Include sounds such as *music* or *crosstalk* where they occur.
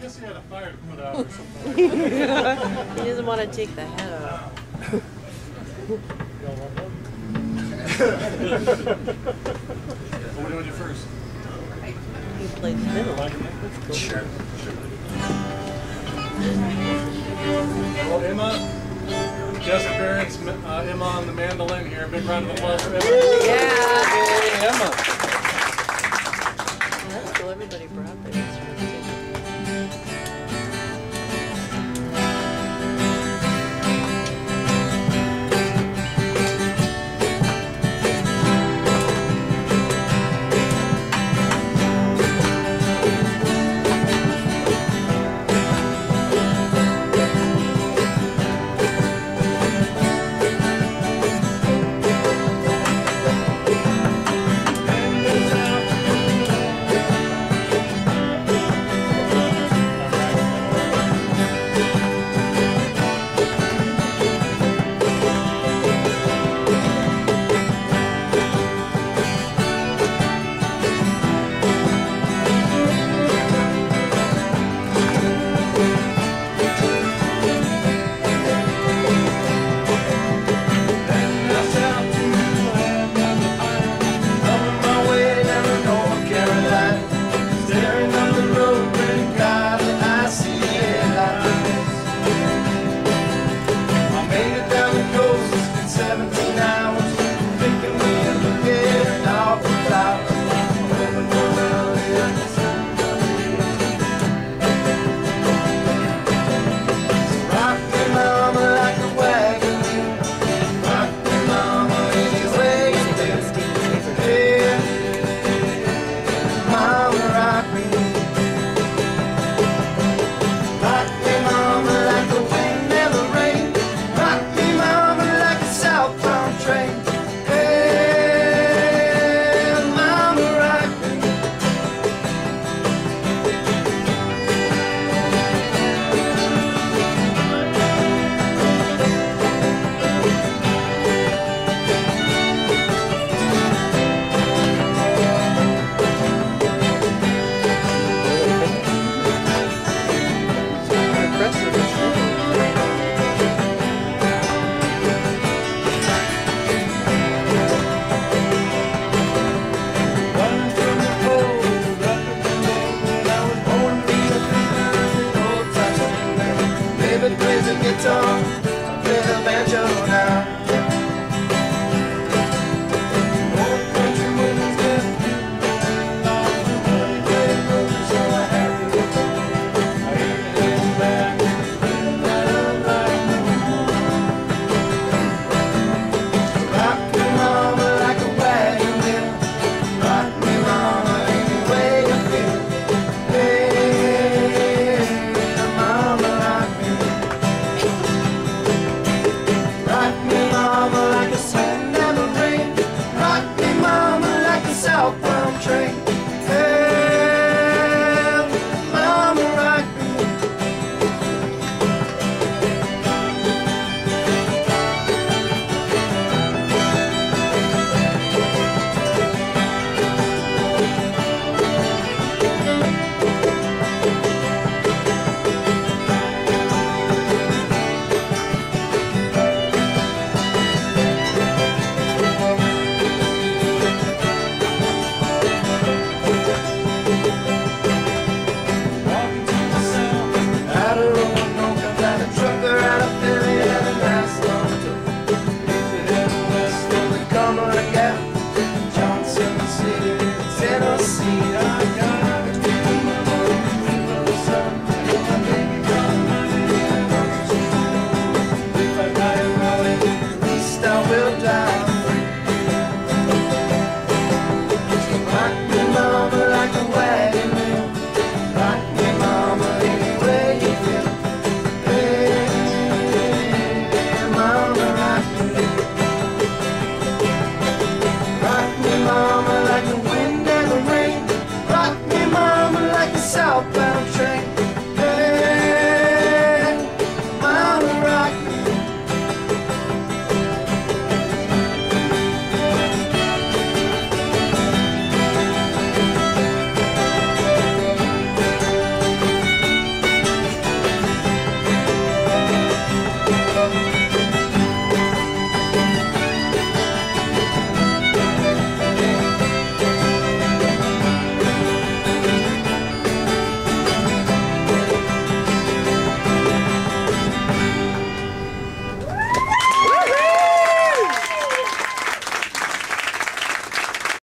guess he had a fire to put out or something. *laughs* he doesn't want to take the head off. Y'all want one? What do we do first? He played the middle. Sure. Well, Emma, guest appearance, uh, Emma on the mandolin here. Big round of applause for Emma. Yeah. Emma. That's cool. Everybody brought their instruments.